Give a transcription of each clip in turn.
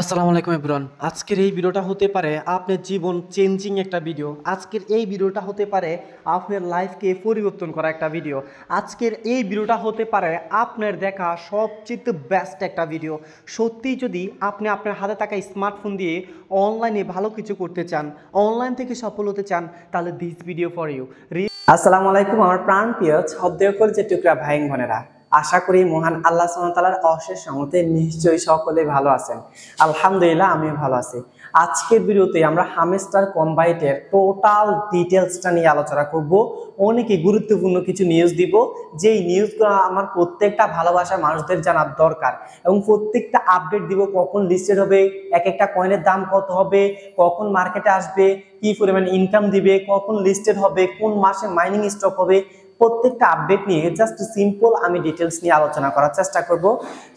আসসালামু আলাইকুম, এভরিওয়ান। আজকের এই ভিডিওটা হতে পারে আপনার জীবন চেঞ্জিং একটা ভিডিও আজকের এই ভিডিওটা হতে পারে আপনার লাইফকে পরিবর্তন করা একটা ভিডিও আজকের এই ভিডিওটা হতে পারে আপনার দেখা সবচেয়ে বেস্ট একটা ভিডিও সত্যি যদি আপনি আপনার হাতে থাকা স্মার্টফোন দিয়ে অনলাইনে ভালো কিছু করতে চান অনলাইন থেকে সফল হতে চান, তাহলে দিস ভিডিও ফর ইউ আসসালামু আলাইকুম, আমার প্রাণ প্রিয় ছদ্মকর যে টুকরা ভাই বোনেরা। আশা করি মহান আল্লাহ সুমতালার অশেষ সমতে নিশ্চয়ই সকলে ভালো আছেন। আলহামদুলিল্লাহ, আমিও ভালো আছি। আজকের ভিডিওতে আমরা হামেস্টার কম্বাইটের টোটাল ডিটেলসটা নিয়ে আলোচনা করব। অনেকে গুরুত্বপূর্ণ কিছু নিউজ দিব। যেই নিউজগুলো আমার প্রত্যেকটা ভালোবাসার মানুষদের জানার দরকার এবং প্রত্যেকটা আপডেট দিব, কখন লিস্টেড হবে এক একটা কয়েনের দাম কত হবে, কখন মার্কেটে আসবে, কি পরিমাণ ইনকাম দিবে, কখন লিস্টেড হবে, কোন মাসে মাইনিং স্টক হবে প্রত্যেকটা আপডেট নিয়ে জাস্ট সিম্পল আমি ডিটেলস নিয়ে আলোচনা করার চেষ্টা করব।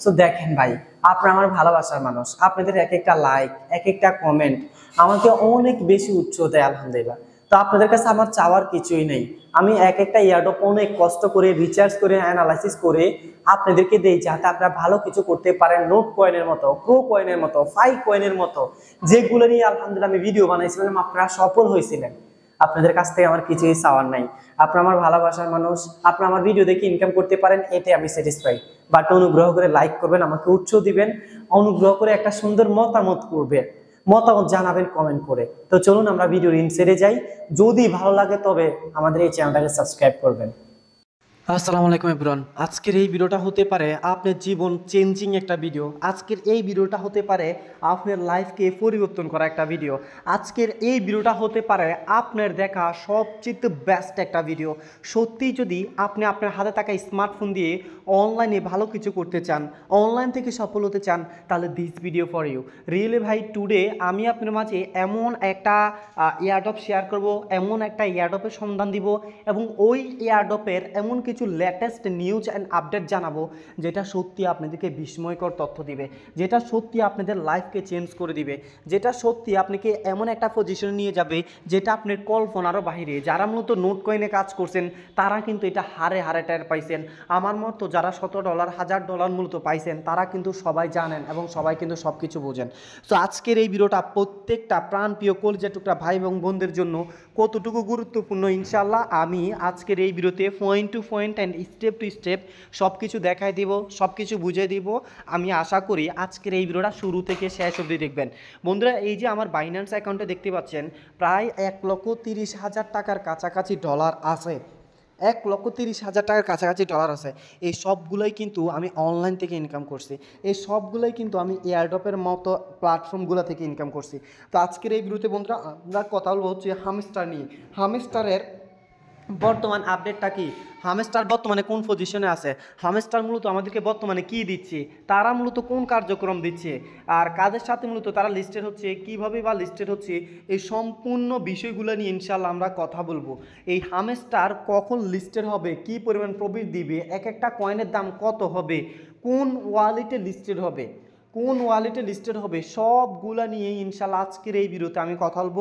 সো দেখেন ভাই, আপনার আমার ভালোবাসার মানুষ, আপনাদের এক একটা লাইক এক একটা কমেন্ট আমাকে অনেক বেশি উৎসাহ দেয় আলহামদুলিল্লাহ। তো আপনাদের কাছে আমার চাওয়ার কিছুই নেই। আমি এক একটা ইয়ারডপ অনেক কষ্ট করে রিচার্জ করে অ্যানালাইসিস করে আপনাদেরকে দেই যাতে আপনারা ভালো কিছু করতে পারেন নোট কয়েনের মতো ক্রো কয়েনের মতো ফাই কয়েনের মতো, যেগুলো নিয়ে আলহামদুলিল্লাহ আমি ভিডিও বানাইছিলাম, আপনারা সফল হয়েছিলেন। আপনাদের কাছ থেকে আমার কিছুই চাওয়ার নাই। আপনার আমার ভালোবাসার মানুষ, আপনার আমার ভিডিও দেখে ইনকাম করতে পারেন এতে আমি স্যাটিসফাই বাট অনুগ্রহ করে লাইক করবেন, আমাকে উৎস দিবেন, অনুগ্রহ করে একটা সুন্দর মতামত করবে মতামত জানাবেন কমেন্ট করে। তো চলুন আমরা ভিডিওর ইনসেরে যাই। যদি ভালো লাগে তবে আমাদের এই চ্যানেলটাকে সাবস্ক্রাইব করবেন। আসসালামু আলাইকুম এভরিওয়ান। আজকের এই ভিডিওটা হতে পারে আপনার জীবন চেঞ্জিং একটা ভিডিও। আজকের এই ভিডিওটা হতে পারে আপনার লাইফকে পরিবর্তন করা একটা ভিডিও। আজকের এই ভিডিওটা হতে পারে আপনার দেখা সবচেয়ে বেস্ট একটা ভিডিও। সত্যি যদি আপনি আপনার হাতে থাকা স্মার্টফোন দিয়ে অনলাইনে ভালো কিছু করতে চান অনলাইন থেকে সফল হতে চান, তাহলে this video for you really ভাই টুডে আমি আপনার মাঝে এমন একটা এয়ারডপ শেয়ার করব, এমন একটা এয়ারডপের সন্ধান দিব এবং ওই এয়ারডপের এমন কিছু লেটেস্ট নিউজ অ্যান্ড আপডেট জানাব, যেটা সত্যি আপনাদেরকে বিস্ময়কর তথ্য দিবে, যেটা সত্যি আপনাদের লাইফকে চেঞ্জ করে দিবে, যেটা সত্যি আপনাকে এমন একটা পজিশনে নিয়ে যাবে, যেটা আপনার কল্পনারও বাহিরে। যারা মূলত নোট কয়েনে কাজ করছেন, তারা কিন্তু এটা হারে হারে টায়ার পাইছেন। আমার মতো যারা শত ডলার হাজার ডলার মূলত পাইছেন, তারা কিন্তু সবাই জানেন এবং সবাই কিন্তু সব কিছু বোঝেন। তো আজকের এই ভিডিওটা প্রত্যেকটা প্রাণ প্রিয় কলজা টুকরা ভাই এবং বোনদের জন্য কতটুকু গুরুত্বপূর্ণ ইনশাল্লাহ আমি আজকের এই ভিডিওতে point to point and step to step সব কিছু দেখাই দিব সব কিছু বুঝিয়ে দিব। আমি আশা করি আজকের এই ভিডিওটা শুরু থেকে শেষ অবধি দেখবেন। বন্ধুরা, এই যে আমার বাইন্যান্স অ্যাকাউন্টে দেখতে পাচ্ছেন, প্রায় এক লক্ষ তিরিশ হাজার টাকার কাছাকাছি ডলার আছে। এক লক্ষ তিরিশ হাজার টাকার কাছাকাছি ডলার আছে। এই সবগুলোই কিন্তু আমি অনলাইন থেকে ইনকাম করছি। এই সবগুলোই কিন্তু আমি এয়ারড্রপের মতো প্ল্যাটফর্মগুলো থেকে ইনকাম করছি। তো আজকের এই ভিডিওতে বন্ধুরা আমরা কথা বলব হচ্ছে হামস্টার নিয়ে। হামস্টারের বর্তমান আপডেটটা কি? হামেস্টার বর্তমানে কোন পজিশনে আছে? হামেস্টার মূলত আমাদেরকে বর্তমানে কি দিচ্ছে? তারা মূলত কোন কার্যক্রম দিচ্ছে? আর কাজের সাথে মূলত তারা লিস্টেড হচ্ছে, কীভাবে বা লিস্টেড হচ্ছে, এই সম্পূর্ণ বিষয়গুলো নিয়ে ইনশাল্লাহ আমরা কথা বলব। এই হামেস্টার কখন লিস্টেড হবে, কি পরিমাণ প্রফিট দিবে, এক একটা কয়েনের দাম কত হবে, কোন ওয়ালেটে লিস্টেড হবে? কোন ওয়ালেটে লিস্টেড হবে, সবগুলা নিয়ে ইনশাল্লাহ আজকের এই ভিডিওতে আমি কথা বলব।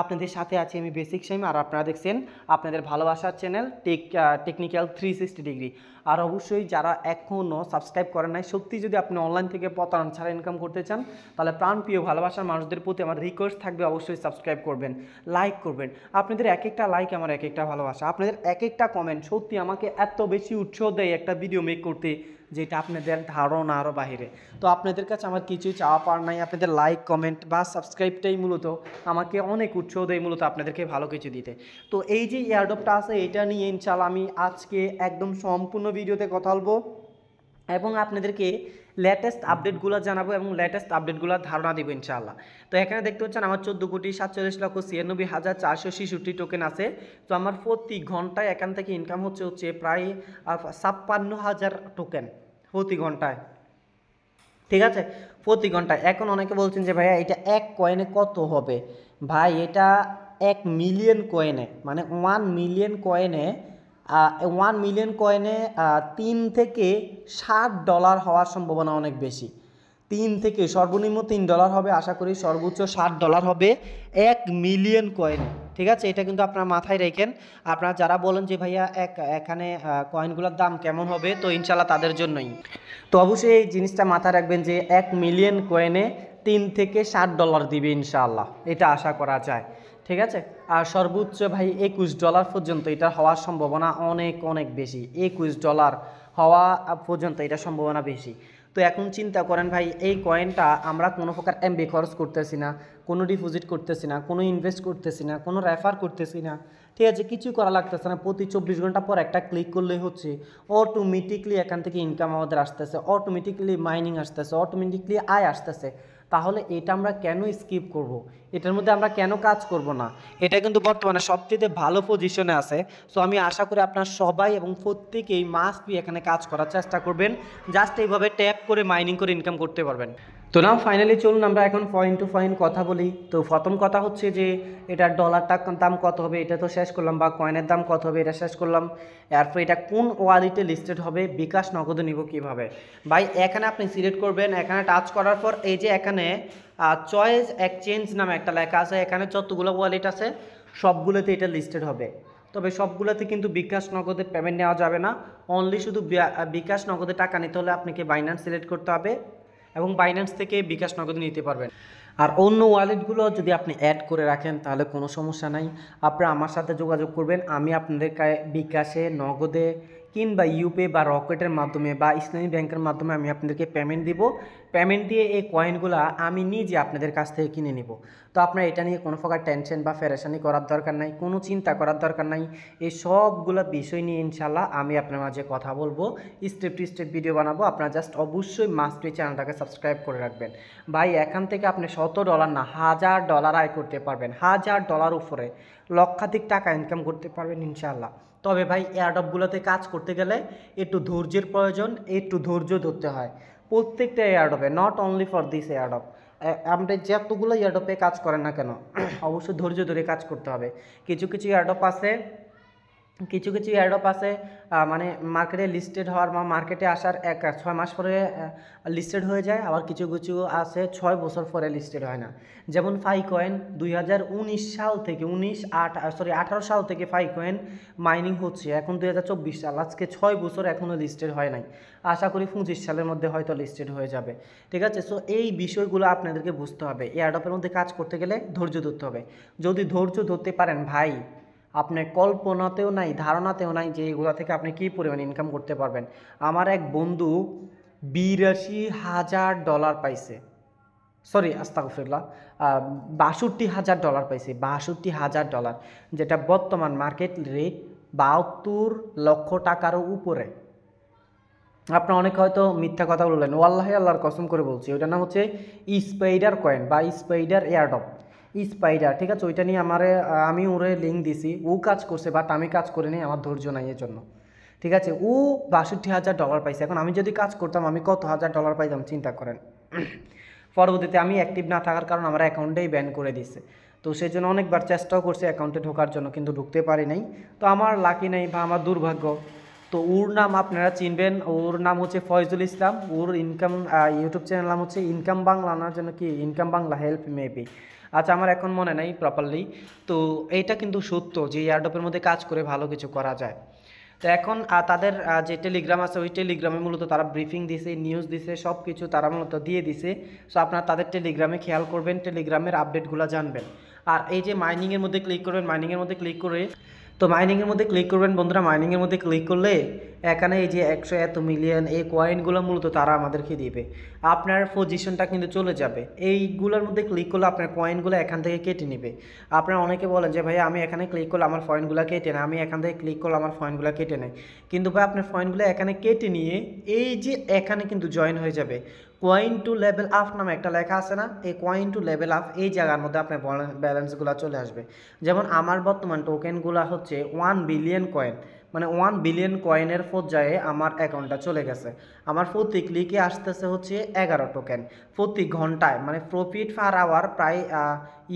আপনাদের সাথে আছি আমি বেসিক সাইম আর আপনারা দেখছেন আপনাদের ভালোবাসার channel tech technical three sixty degree আর অবশ্যই যারা এখনও সাবস্ক্রাইব করেন নাই সত্যি যদি আপনি অনলাইন থেকে প্রতারণ ছাড়া ইনকাম করতে চান, তাহলে প্রাণপ্রিয় ভালোবাসার মানুষদের প্রতি আমার রিকোয়েস্ট থাকবে অবশ্যই সাবস্ক্রাইব করবেন লাইক করবেন। আপনাদের এক একটা লাইক আমার এক একটা ভালোবাসা, আপনাদের এক একটা কমেন্ট সত্যি আমাকে এত বেশি উৎসাহ দেয় একটা ভিডিও মেক করতে, যেটা আপনাদের ধারণা আরও বাহিরে। তো আপনাদের কাছে আমার কিছুই চাওয়া পাওয়ার নাই, আপনাদের লাইক কমেন্ট বা সাবস্ক্রাইবটাই মূলত আমাকে অনেক উৎসাহ দেয় মূলত আপনাদেরকে ভালো কিছু দিতে। তো এই যে এয়ারডপটা আছে, এটা নিয়ে ইনশাল্লাহ আমি আজকে একদম সম্পূর্ণ ভিডিওতে কথা বলব এবং আপনাদেরকে লেটেস্ট আপডেটগুলো জানাব এবং লেটেস্ট আপডেটগুলোর ধারণা দেবো, ইনশাআল্লাহ। তো এখানে দেখতে পাচ্ছেন, আমার চোদ্দ কোটি সাতচল্লিশ লক্ষ ছিয়ানব্বই হাজার চারশো ছেষট্টি টোকেন আছে। তো আমার প্রতি ঘন্টায় এখান থেকে ইনকাম হচ্ছে হচ্ছে প্রায় ছাপ্পান্ন হাজার টোকেন প্রতি ঘন্টায়। ঠিক আছে? প্রতি ঘন্টায়। এখন অনেকে বলছেন যে, ভাইয়া, এটা এক কয়েনে কত হবে? ভাই, এটা এক মিলিয়ন কয়েনে মানে ওয়ান মিলিয়ন কয়েনে ওয়ান মিলিয়ন কয়েনে তিন থেকে ষাট ডলার হওয়ার সম্ভাবনা অনেক বেশি। তিন থেকে, সর্বনিম্ন তিন ডলার হবে, আশা করি সর্বোচ্চ ষাট ডলার হবে এক মিলিয়ন কয়েনে ঠিক আছে? এটা কিন্তু আপনার মাথায় রেখেন। আপনারা যারা বলেন যে, ভাইয়া, এক, এখানে কয়েনগুলোর দাম কেমন হবে? তো ইনশাল্লাহ তাদের জন্যই। তো অবশ্যই এই জিনিসটা মাথায় রাখবেন যে, এক মিলিয়ন কয়েনে তিন থেকে ষাট ডলার দিবে ইনশাআল্লাহ। এটা আশা করা যায়। ঠিক আছে? আর সর্বোচ্চ ভাই একুশ ডলার পর্যন্ত এটা হওয়ার সম্ভাবনা অনেক অনেক বেশি। একুশ ডলার হওয়া পর্যন্ত এটা সম্ভাবনা বেশি। তো এখন চিন্তা করেন ভাই, এই কয়েনটা আমরা কোনো প্রকার এমবি খরচ করতেছি না, কোনো ডিপোজিট করতেছি না, কোনো ইনভেস্ট করতেছি না, কোনো রেফার করতেছি না। ঠিক আছে কিছু করা লাগতেছে না। প্রতি চব্বিশ ঘণ্টা পর একটা ক্লিক করলেই হচ্ছে। অটোমেটিকলি এখান থেকে ইনকাম আমাদের আসতেছে অটোমেটিকলি মাইনিং আসতেছে অটোমেটিকলি আয় আসতেছে। তাহলে এটা আমরা কেন স্কিপ করব। এটার মধ্যে আমরা কেন কাজ করব না? এটা কিন্তু বর্তমানে সবচেয়ে ভালো পজিশনে আছে। সো আমি আশা করি আপনার সবাই এবং প্রত্যেকেই মাস্ট বি এখানে কাজ করার চেষ্টা করবেন। জাস্ট এইভাবে ট্যাপ করে মাইনিং করে ইনকাম করতে পারবেন। তো নাও ফাইনালি চলুন আমরা এখন পয়েন্ট টু পয়েন্ট কথা বলি। তো প্রথম কথা হচ্ছে যে, এটার ডলারটা দাম কত হবে? এটা তো শেষ করলাম, বা কয়েনের দাম কত হবে? এটা শেষ করলাম। এরপর এটা কোন ওয়ালিটে লিস্টেড হবে? বিকাশ নগদে নিব কীভাবে? ভাই, এখানে আপনি সিলেক্ট করবেন। এখানে টাচ করার পর এই যে এখানে চয়েস এক্সচেঞ্জ নামে একটা লেখা আছে। এখানে যতগুলো ওয়ালেট আছে, সবগুলোতে এটা লিস্টেড হবে। তবে সবগুলোতে কিন্তু বিকাশ নগদে পেমেন্ট নেওয়া যাবে না। অনলি শুধু বিকাশ নগদে টাকা নিতে হলে আপনাকে বাইন্যান্স সিলেক্ট করতে হবে। এবং বাইন্যান্স থেকে বিকাশ নগদ নিতে পারবেন। আর অন্য ওয়ালেটগুলো যদি আপনি অ্যাড করে রাখেন, তাহলে কোনো সমস্যা নাই। আপনারা আমার সাথে যোগাযোগ করবেন। আমি আপনাদের বিকাশে নগদে কিংবা ইউপে বা রকেটের মাধ্যমে বা ইসলামী ব্যাংকের মাধ্যমে আমি আপনাদেরকে পেমেন্ট দিব। পেমেন্ট দিয়ে এই কয়েনগুলো আমি নিজে আপনাদের কাছ থেকে কিনে নিব। তো আপনার এটা নিয়ে কোনো প্রকার টেনশন বা ফেরেশানি করার দরকার নাই, কোনো চিন্তা করার দরকার নাই। এই সবগুলো বিষয় নিয়ে ইনশাল্লাহ আমি আপনার মাঝে কথা বলব স্টেপ টু স্টেপ ভিডিও বানাবো। আপনারা জাস্ট অবশ্যই মাস্ট চ্যানেলটাকে সাবস্ক্রাইব করে রাখবেন। ভাই, এখান থেকে আপনি শত ডলার না, হাজার ডলার আয় করতে পারবেন। হাজার ডলার উপরে লক্ষাধিক টাকা ইনকাম করতে পারবেন ইনশাল্লাহ তবে ভাই এয়ারডপগুলোতে কাজ করতে গেলে একটু ধৈর্যের প্রয়োজন, একটু ধৈর্য ধরতে হয়। প্রত্যেকটা এয়ারডপে not only for this airdrop আমরা যতগুলো এয়ারডপে কাজ করেন না কেন, অবশ্যই ধৈর্য ধরে কাজ করতে হবে। কিছু কিছু এয়ারডপ আছে কিছু কিছু এয়ারডপ আছে মানে মার্কেটে লিস্টেড হওয়ার বা মার্কেটে আসার এক ছয় মাস পরে লিস্টেড হয়ে যায়। আবার কিছু কিছু আছে, ছয় বছর পরে লিস্টেড হয় না। যেমন ফাই কয়েন দুই হাজার উনিশ সাল থেকে, উনিশ, আট সরি আঠারো সাল থেকে ফাই কয়েন মাইনিং হচ্ছে। এখন দুই হাজার চব্বিশ সাল, আজকে ছয় বছর এখনও লিস্টেড হয় নাই। আশা করি পঁচিশ সালের মধ্যে হয়তো লিস্টেড হয়ে যাবে। ঠিক আছে? সো এই বিষয়গুলো আপনাদেরকে বুঝতে হবে। এয়ারডপের মধ্যে কাজ করতে গেলে ধৈর্য ধরতে হবে। যদি ধৈর্য ধরতে পারেন, ভাই আপনার কল্পনাতেও নাই, ধারণাতেও নাই যে এগুলো থেকে আপনি কী পরিমাণ ইনকাম করতে পারবেন। আমার এক বন্ধু বিরাশি হাজার ডলার পাইছে। সরি আস্তাগফিরুল্লাহ। বাষট্টি হাজার ডলার পাইছে, বাষট্টি হাজার ডলার যেটা বর্তমান মার্কেট রেট বাহাত্তর লক্ষ টাকারও উপরে। আপনার অনেকে হয়তো মিথ্যা কথা বললেন। ওয়াল্লাহি আল্লাহর কসম করে বলছি, ওইটার নাম হচ্ছে স্পাইডার কয়েন বা স্পাইডার এয়ারডপ স্পাইডার ঠিক আছে? ওইটা নিয়ে আমার, আমি ওরে লিঙ্ক দিছি। ও কাজ করছে বাট আমি কাজ করে নিই, আমার ধৈর্য নাই এর জন্য ঠিক আছে? ও বাষট্টি হাজার ডলার পাইছে। এখন আমি যদি কাজ করতাম, আমি কত হাজার ডলার পাইতাম, চিন্তা করেন। পরবর্তীতে আমি অ্যাক্টিভ না থাকার কারণে আমার অ্যাকাউন্টেই ব্যান করে দিছে। তো সেই জন্য অনেকবার চেষ্টাও করছি অ্যাকাউন্টে ঢোকার জন্য, কিন্তু ঢুকতে পারি নাই। তো আমার লাকি নেই বা আমার দুর্ভাগ্য। তো ওর নাম আপনারা চিনবেন। ওর নাম হচ্ছে ফয়জুল ইসলাম। ওর ইনকাম ইউটিউব চ্যানেল নাম হচ্ছে ইনকাম বাংলা না যেন কি ইনকাম বাংলা হেল্প মেবি আচ্ছা আমার এখন মনে নাই প্রপারলি তো এইটা কিন্তু সত্য যে এয়ারডপের মধ্যে কাজ করে ভালো কিছু করা যায়। তো এখন তাদের যে টেলিগ্রাম আছে, ওই টেলিগ্রামে মূলত তারা ব্রিফিং দিছে নিউজ দিছে সব কিছু তারা মূলত দিয়ে দিছে। সো আপনারা তাদের টেলিগ্রামে খেয়াল করবেন টেলিগ্রামের আপডেটগুলো জানবেন। আর এই যে মাইনিংয়ের মধ্যে ক্লিক করবেন মাইনিংয়ের মধ্যে ক্লিক করে তো মাইনিংয়ের মধ্যে ক্লিক করবেন বন্ধুরা। মাইনিংয়ের মধ্যে ক্লিক করলে এখানে এই যে একশো এত মিলিয়ন এই কয়েনগুলো মূলত তারা আমাদেরকে দিবে। আপনার পজিশনটা কিন্তু চলে যাবে। এইগুলোর মধ্যে ক্লিক করলে আপনার কয়েনগুলো এখান থেকে কেটে নেবে। আপনারা অনেকে বলেন যে ভাই আমি এখানে ক্লিক করলে আমার পয়েন্টগুলো কেটে নেয়। আমি এখান থেকে ক্লিক করলে আমার পয়েন্টগুলো কেটে নেয়। কিন্তু ভাই, আপনার পয়েন্টগুলো এখানে কেটে নিয়ে এই যে এখানে কিন্তু জয়েন হয়ে যাবে। কয়েন টু লেভেল আপ নামে একটা লেখা আছে না? এই কয়েন টু লেভেল আপ এই জায়গার মধ্যে আপনার ব্যালেন্সগুলো চলে আসবে। যেমন আমার বর্তমান টোকেনগুলো হচ্ছে ওয়ান বিলিয়ন কয়েন মানে ওয়ান বিলিয়ন কয়েনের পর্যায়ে আমার অ্যাকাউন্টটা চলে গেছে। আমার প্রতি ক্লিকে আসতেছে হচ্ছে এগারো টোকেন প্রতি ঘন্টায় মানে প্রফিট পার আওয়ার প্রায়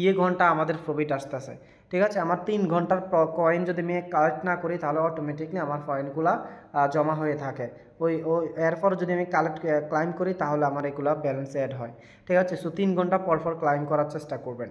ইয়ে ঘণ্টা আমাদের প্রফিট আসতেছে। ঠিক আছে? আমার তিন ঘণ্টার কয়েন যদি আমি কালেক্ট না করি, তাহলে অটোমেটিকলি আমার কয়েনগুলো জমা হয়ে থাকে। ওই ওই, এরপর যদি আমি কালেক্ট ক্লাইম করি, তাহলে আমার এগুলো ব্যালেন্স অ্যাড হয়। ঠিক আছে? সো তিন ঘণ্টা পরপর পর ক্লাইম করার চেষ্টা করবেন।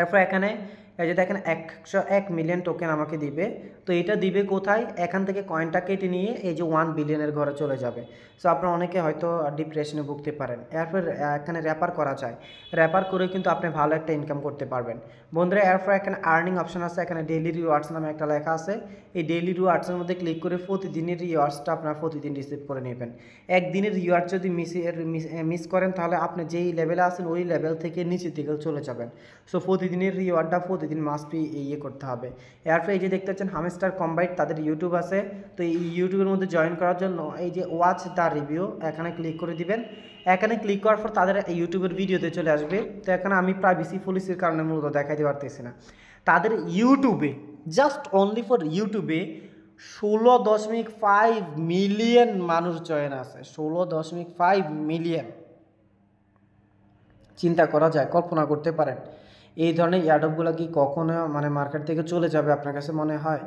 এরপর এখানে এই যে দেখেন একশো এক মিলিয়ন টোকেন আমাকে দিবে। তো এটা দিবে কোথায়? এখান থেকে কয়েনটা কেটে নিয়ে এই যে ওয়ান বিলিয়নের ঘরে চলে যাবে। সো আপনারা অনেকে হয়তো ডিপ্রেশনে ভুগতে পারেন। এরপর এখানে র্যাপার করা যায়। র্যাপার করে কিন্তু আপনি ভালো একটা ইনকাম করতে পারবেন। বন্ধুরা এরপর এখানে আর্নিং অপশন আছে। এখানে ডেইলি রিওয়ার্ডস নামে একটা লেখা আছে। এই ডেইলি রিওয়ার্ডসের মধ্যে ক্লিক করে প্রতিদিনের রিওয়ার্ডসটা আপনার প্রতিদিন রিসিভ করে নেবেন। একদিনের রিওয়ার্ড যদি মিস মিস করেন, তাহলে আপনি যেই লেভেলে আছেন, ওই লেভেল থেকে নিচের দিকে চলে যাবেন। সো প্রতিদিনের রিওয়ার্ডটা প্রতিদিন মাস্ট বি ইয়ে করতে হবে। এরপর এই যে দেখতে পাচ্ছেন হামেস্টার কম্বাইট তাদের ইউটিউব আছে। তো এই ইউটিউবের মধ্যে জয়েন করার জন্য এই যে ওয়াচ দ্য রিভিউ এখানে ক্লিক করে দিবেন। এখানে ক্লিক করার পর তাদের ইউটিউবের ভিডিওতে চলে আসবে। তো এখানে আমি প্রাইভেসি পলিসির কারণে মূলত দেখাইতে পারতেছি না। তাদের ইউটিউবে জাস্ট অনলি ফর ইউটিউবে ষোলো দশমিক ফাইভ মিলিয়ন মানুষ জয়েন আছে। ষোলো দশমিক ফাইভ মিলিয়ন চিন্তা করা যায়, কল্পনা করতে পারেন। এই ধরনের ইয়াডপগুলো কি কখনো মানে মার্কেট থেকে চলে যাবে আপনার কাছে মনে হয়?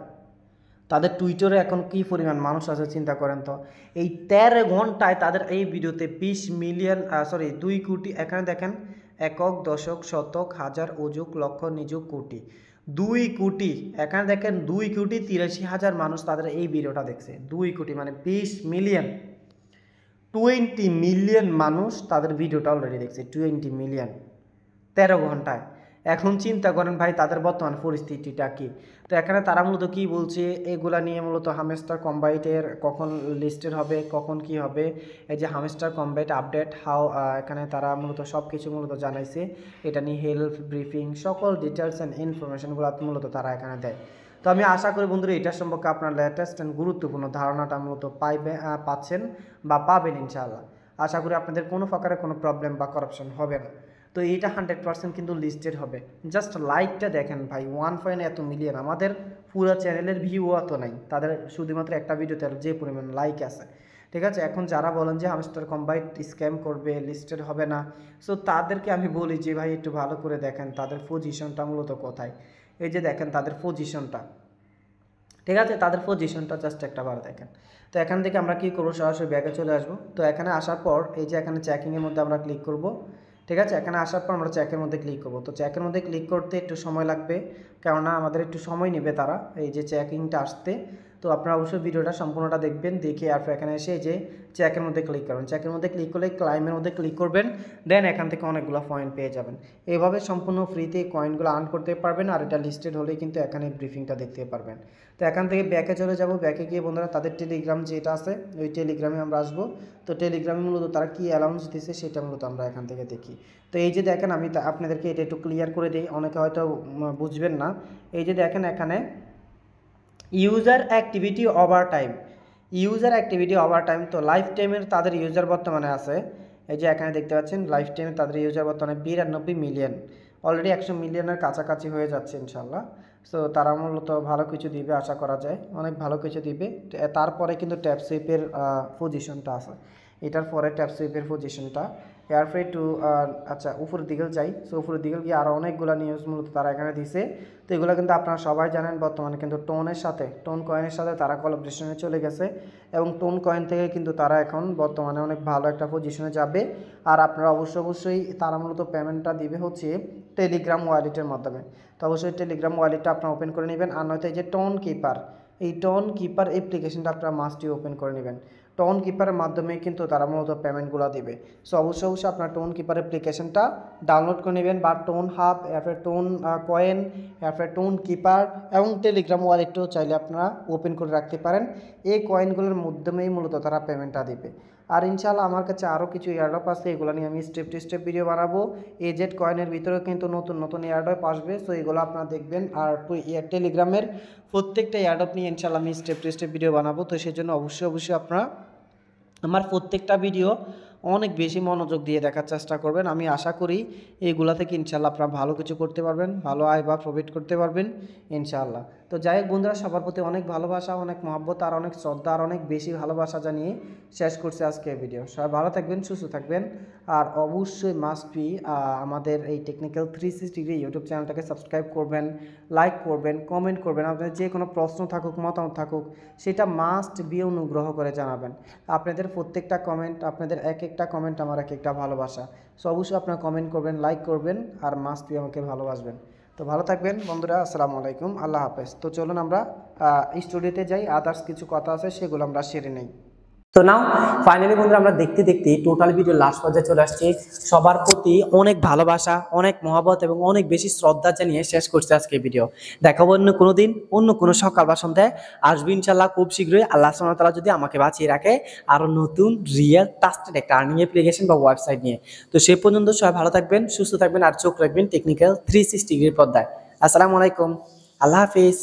তাদের টুইটারে এখন কি পরিমাণ মানুষ আছে চিন্তা করেন তো? এই তেরো ঘন্টায় তাদের এই ভিডিওতে বিশ মিলিয়ন সরি দুই কোটি, এখানে দেখেন, একক, দশক, শতক, হাজার অযুগ লক্ষ নিযুগ কোটি। দুই কোটি, এখানে দেখেন, দুই কোটি তিরাশি হাজার মানুষ তাদের এই ভিডিওটা দেখছে। দুই কোটি মানে বিশ মিলিয়ন। টোয়েন্টি মিলিয়ন মানুষ তাদের ভিডিওটা অলরেডি দেখছে, টোয়েন্টি মিলিয়ন। তেরো ঘন্টায়। এখন চিন্তা করেন ভাই, তাদের বর্তমান পরিস্থিতিটা কি? তো এখানে তারা মূলত কি বলছে? এগুলা নিয়ে মূলত হামেস্টার কম্বাইটের কখন লিস্টেড হবে, কখন কি হবে? এই যে হামেস্টার কম্বাইট আপডেট হাও এখানে তারা মূলত সব কিছু মূলত জানাইছে। এটা নিয়ে হেলথ ব্রিফিং সকল ডিটেলস অ্যান্ড ইনফরমেশনগুলো মূলত তারা এখানে দেয়। তো আমি আশা করি বন্ধুরা এটার সম্পর্কে আপনার লেটেস্ট অ্যান্ড গুরুত্বপূর্ণ ধারণাটা মূলত পাইবে পাচ্ছেন বা পাবেন ইনশাআল্লাহ। আশা করি আপনাদের কোনো প্রকারের কোনো প্রবলেম বা করাপশন হবে না। তো এইটা হান্ড্রেড পার্সেন্ট কিন্তু লিস্টেড হবে। জাস্ট লাইকটা দেখেন ভাই ওয়ান পয়েন্ট এত মিলিয়ন আমাদের পুরো চ্যানেলের ভিউ অত নাই। তাদের শুধুমাত্র একটা ভিডিওতে যে পরিমাণ লাইক আছে। ঠিক আছে? এখন যারা বলেন যে হামস্টার কম্বাইট স্ক্যাম করবে লিস্টেড হবে না সো তাদেরকে আমি বলি যে ভাই একটু ভালো করে দেখেন, তাদের পজিশনটা মূলত কোথায়? এই যে দেখেন তাদের পজিশনটা ঠিক আছে? তাদের পজিশনটা জাস্ট একটা বার দেখেন। তো এখান থেকে আমরা কী করব? সরাসরি ব্যাগে চলে আসব। তো এখানে আসার পর এই যে এখানে চেকিংয়ের মধ্যে আমরা ক্লিক করব। ঠিক আছে? এখানে আসার পর আমরা চেকের মধ্যে ক্লিক করব। তো চেকের মধ্যে ক্লিক করতে একটু সময় লাগবে। কেননা আমাদের একটু সময় নেবে তারা এই যে চেকিংটা আসতে। তো আপনারা অবশ্যই ভিডিওটা সম্পূর্ণটা দেখবেন, দেখে আর এখানে এসে যে চেকের মধ্যে ক্লিক করবেন। চেকের মধ্যে ক্লিক করলে ক্লাইমের মধ্যে ক্লিক করবেন দেন এখান থেকে অনেকগুলো পয়েন্ট পেয়ে যাবেন। এভাবে সম্পূর্ণ ফ্রিতে কয়েনগুলো আর্ন করতে পারবেন আর এটা লিস্টেড হলে কিন্তু এখানে ব্রিফিংটা দেখতে পারবেন। তো এখান থেকে ব্যাকে চলে যাব। ব্যাকে গিয়ে বন্ধুরা তাদের টেলিগ্রাম যেটা আছে, ওই টেলিগ্রামে আমরা আসব। তো টেলিগ্রামে মূলত তারা কী অ্যালাউন্স দিতেছে সেটা মূলত আমরা এখান থেকে দেখি। তো এই যে দেখেন আমি আপনাদেরকে এটা একটু ক্লিয়ার করে দিই, অনেকে হয়তো বুঝবেন না। এই যে দেখেন এখানে user activity over time user activity over time তো লাইফ টাইমের তাদের ইউজার বর্তমানে আছে। এই যে এখানে দেখতে পাচ্ছেন লাইফ টাইমে তাদের ইউজার বর্তমানে বিরানব্বই মিলিয়ন অলরেডি একশো মিলিয়নের কাছাকাছি হয়ে যাচ্ছে ইনশাল্লাহ সো তারা মূলত ভালো কিছু দিবে, আশা করা যায়। অনেক ভালো কিছু দিবে। তারপরে কিন্তু ট্যাপ সুইপের পজিশনটা আছে। এটার পরে ট্যাপ সুইপের পজিশনটা এয়ারফ্রে টু আচ্ছা উপরের দিকে যাই। সো উপরের দিকে গিয়ে আরও অনেকগুলো নিউজ মূলত তারা এখানে দিছে। তো এগুলো কিন্তু আপনারা সবাই জানেন বর্তমানে কিন্তু টোনের সাথে টোন কয়েনের সাথে তারা কলাবরেশনে চলে গেছে। এবং টোন কয়েন থেকে কিন্তু তারা এখন বর্তমানে অনেক ভালো একটা পজিশনে যাবে। আর আপনারা অবশ্যই অবশ্যই তারা মূলত পেমেন্টটা দিবে হচ্ছে টেলিগ্রাম ওয়ালেটের মাধ্যমে। তো অবশ্যই টেলিগ্রাম ওয়ালেটটা আপনারা ওপেন করে নেবেন। আর নয়তো এই যে টোন কিপার এই টোন কিপার অ্যাপ্লিকেশনটা আপনারা মাস্টই ওপেন করে নেবেন। টোন কিপারের মাধ্যমে কিন্তু তারা মূলত পেমেন্টগুলো দিবে। সো অবশ্যই অবশ্যই আপনার টোন কিপার অ্যাপ্লিকেশনটা ডাউনলোড করে নেবেন বা টোন হাব এরপরে টোন কয়েন এরপরে টোন কিপার এবং টেলিগ্রাম ওয়ালেটও চাইলে আপনারা ওপেন করে রাখতে পারেন। এই কয়েনগুলোর মাধ্যমেই মূলত তারা পেমেন্টটা দিবে। আর ইনশাল্লাহ আমার কাছে আরও কিছু এয়ারডপ আছে, এগুলো নিয়ে আমি স্টেপ টু স্টেপ ভিডিও বানাবো। এজেড কয়েনের ভিতরেও কিন্তু নতুন নতুন এয়ারডপ আসবে। সো এগুলো আপনারা দেখবেন। আর টেলিগ্রামের প্রত্যেকটা এয়ারডপ নিয়ে ইনশাল্লাহ আমি স্টেপ টু স্টেপ ভিডিও বানাবো। তো সেই জন্য অবশ্যই অবশ্যই আপনারা আমার প্রত্যেকটা ভিডিও অনেক বেশি মনোযোগ দিয়ে দেখার চেষ্টা করবেন। আমি আশা করি এইগুলা থেকে ইনশাল্লাহ আপনারা ভালো কিছু করতে পারবেন, ভালো আয় বা প্রফিট করতে পারবেন, ইনশাআল্লাহ। তো যাই হোক বন্ধুরা, সবার প্রতি অনেক ভালোবাসা, অনেক মহব্বত, আর অনেক শ্রদ্ধা, আর অনেক বেশি ভালোবাসা জানিয়ে শেষ করছে আজকে ভিডিও সবাই ভালো থাকবেন, সুস্থ থাকবেন। আর অবশ্যই মাস্ট বি আমাদের এই technical three sixty degree YouTube চ্যানেলটাকে সাবস্ক্রাইব করবেন লাইক করবেন কমেন্ট করবেন, আপনাদের যে কোনো প্রশ্ন থাকুক, মতামত থাকুক, সেটা মাস্ট বি অনুগ্রহ করে জানাবেন। আপনাদের প্রত্যেকটা কমেন্ট আপনাদের এক একটা কমেন্ট আমার এক একটা ভালোবাসা। সো অবশ্যই আপনারা কমেন্ট করবেন লাইক করবেন আর মাস্ট বি আমাকে ভালোবাসবেন। তো ভালো থাকবেন বন্ধুরা, আসসালামু আলাইকুম, আল্লাহ হাফেজ। তো চলুন আমরা স্টুডিওতে যাই আদার্স কিছু কথা আছে সেগুলো আমরা সেরে নেই। তো নাও ফাইনালি বন্ধুরা আমরা দেখতে দেখতে টোটাল ভিডিও লাস্ট পর্যায়ে চলে আসছি। সবার প্রতি অনেক ভালোবাসা, অনেক মহাবত এবং অনেক বেশি শ্রদ্ধা জানিয়ে শেষ করছে আজকে ভিডিও দেখাবো অন্য কোনো দিন, অন্য কোনো সকাল বা সন্ধ্যায়। আসব ইনশাল্লাহ খুব শীঘ্রই। আল্লাহ তালা যদি আমাকে বাঁচিয়ে রাখে, আরও নতুন রিয়েল ট্রাস্টেড একটা আর্নিং অ্যাপ্লিকেশন বা ওয়েবসাইট নিয়ে। তো সে পর্যন্ত সবাই ভালো থাকবেন, সুস্থ থাকবেন আর চোখ রাখবেন টেকনিক্যাল থ্রি সিক্সটি ডিগ্রির পর্দায়। আসসালামু আলাইকুম। আল্লাহ হাফিজ।